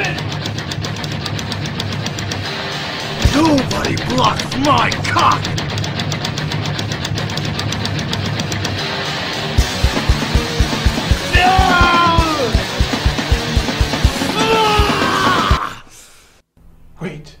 it! Nobody blocks my cock! Wait.